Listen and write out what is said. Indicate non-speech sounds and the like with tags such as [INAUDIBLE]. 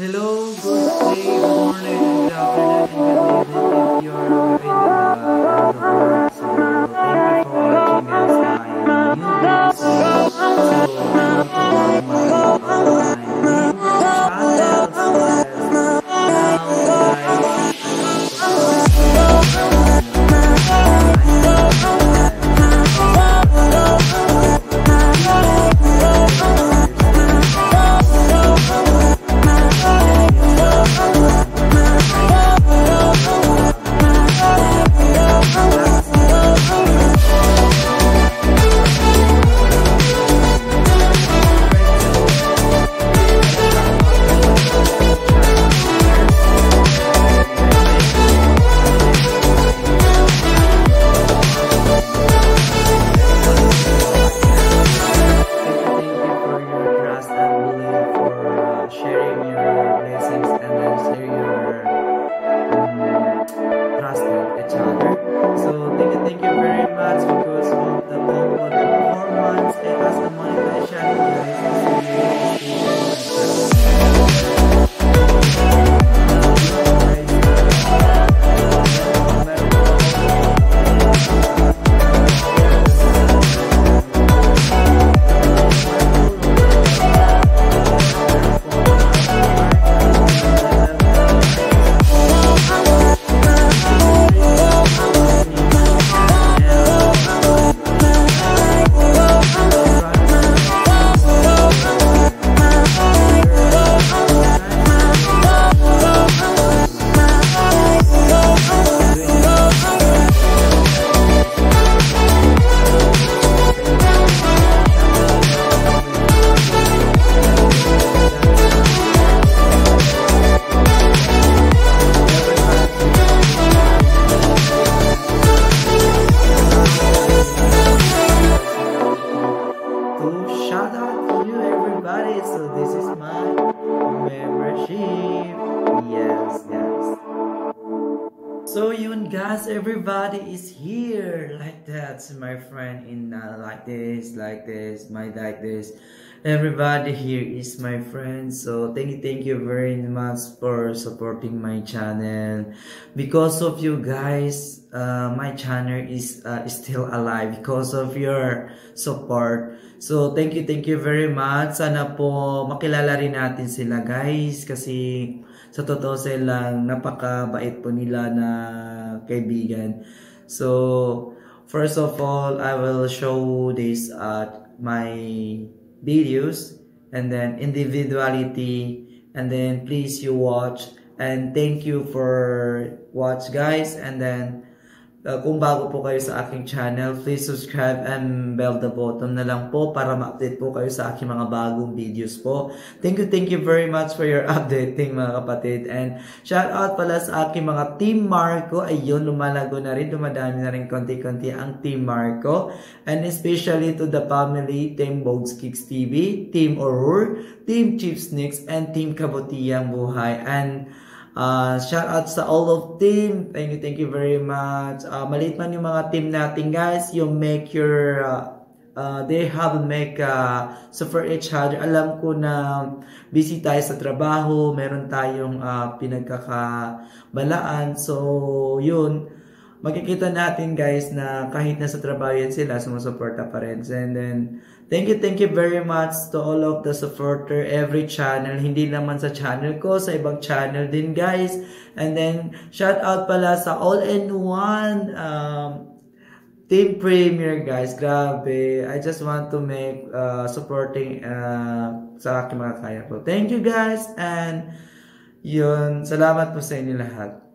Hello, good day, you, thank you very much because of the common performance and as the monetization guys. To shout out to you everybody. So this is my membership. Yes, yes. So yun guys, everybody is here like that. My friend in uh, like this, like this, my like this. Everybody here is my friend. So thank you, thank you very much for supporting my channel. Because of you guys, uh, my channel is uh, still alive because of your support. So thank you, thank you very much. Sana po makilala rin natin sila guys kasi sa totoo silang napakabait po nila na kaibigan. So, first of all, I will show this at my videos and then individuality and then please you watch and thank you for watch guys and then uh, kung bago po kayo sa aking channel, please subscribe and bell the button na lang po para ma-update po kayo sa aking mga bagong videos po. Thank you, thank you very much for your [LAUGHS] updating mga kapatid. And shout out pala sa aking mga Team Marco. Ayun, lumalago na rin, dumadami na rin konti-konti ang Team Marco. And especially to the family, Team Bogs Kicks TV, Team Aurora, Team Chief Snicks, and Team Kabutiyang Buhay. And Uh, shout out sa all of team. Thank you, thank you very much. Uh, maliit man yung mga team natin guys. You make your, uh, uh, they have make uh, so each other. Alam ko na busy tayo sa trabaho. Meron tayong uh, pinagkakabalaan. So, yun. Makikita natin guys na kahit nasa trabaho yan sila, sumusuporta pa rin. And then, thank you, thank you very much to all of the supporter, every channel. Hindi naman sa channel ko, sa ibang channel din guys. And then, shout out pala sa all-in-one um, Team Premier guys. Grabe. I just want to make uh, supporting uh, sa aking mga kaya ko. Thank you guys and yun, salamat po sa inyo lahat.